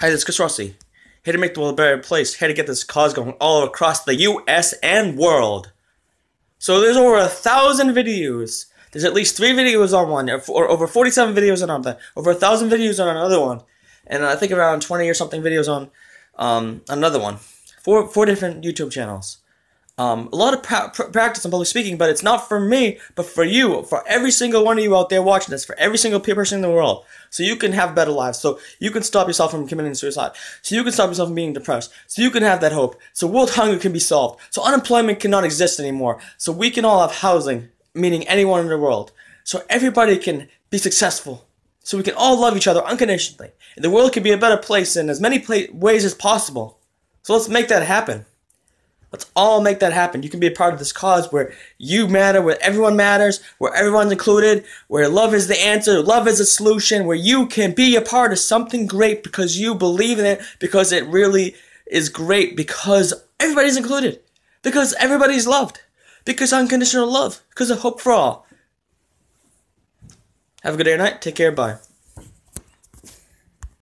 Hi, this is Chris Rossi. Here to make the world a better place. Here to get this cause going all across the U.S. and world. So there's over a thousand videos. There's at least three videos on one, or over 47 videos on another, over a thousand videos on another one, and I think around 20 or something videos on um, another one. Four four different YouTube channels. Um, a lot of pra- pr- practice on public speaking, but it's not for me, but for you, for every single one of you out there watching this, for every single person in the world, so you can have better lives, so you can stop yourself from committing suicide, so you can stop yourself from being depressed, so you can have that hope, so world hunger can be solved, so unemployment cannot exist anymore, so we can all have housing, meaning anyone in the world, so everybody can be successful, so we can all love each other unconditionally, and the world can be a better place in as many pla- ways as possible. So let's make that happen. Let's all make that happen. You can be a part of this cause where you matter, where everyone matters, where everyone's included, where love is the answer, love is the solution, where you can be a part of something great because you believe in it, because it really is great, because everybody's included, because everybody's loved, because unconditional love, because of hope for all. Have a good day or night. Take care. Bye.